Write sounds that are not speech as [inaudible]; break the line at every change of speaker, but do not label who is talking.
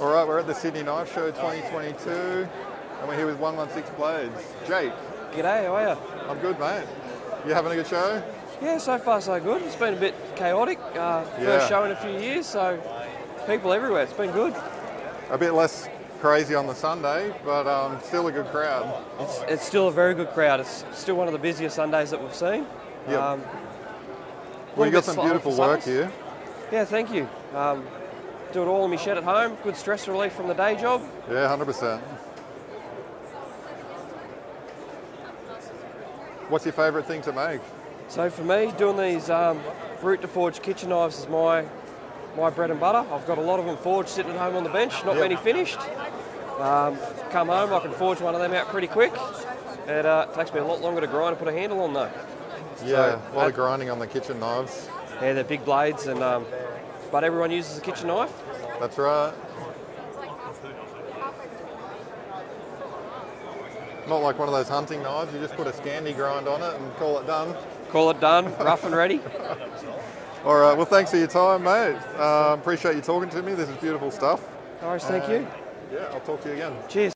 All right, we're at the Sydney Knife Show 2022, and we're here with 116 Blades. Jake,
G'day, how are you?
I'm good, mate. You having a good show?
Yeah, so far so good. It's been a bit chaotic. Uh,
Yeah.
First show in a few years, so people everywhere. It's been good.
A bit less crazy on the Sunday, but um, still a good crowd.
It's, it's still a very good crowd. It's still one of the busiest Sundays that we've seen.
Yep.
Um,
Well, you got some beautiful work here.
Yeah, thank you. Um, do it all in my shed at home. Good stress relief from the day job.
Yeah, 100%. What's your favourite thing to make?
So for me, doing these um, root to forge kitchen knives is my my bread and butter. I've got a lot of them forged sitting at home on the bench, not
Yep.
many finished. Um, come home, I can forge one of them out pretty quick. It uh, takes me a lot longer to grind and put a handle on though.
Yeah, a lot of grinding on the kitchen knives.
Yeah, they're big blades, and um, but everyone uses a kitchen knife.
That's right. Not like one of those hunting knives, you just put a Scandi grind on it and call it done.
Call it done, rough and ready. [laughs]
All right, well, thanks for your time, mate. Um, appreciate you talking to me. This is beautiful stuff.
All right, thank you.
Yeah, I'll talk to you again.
Cheers.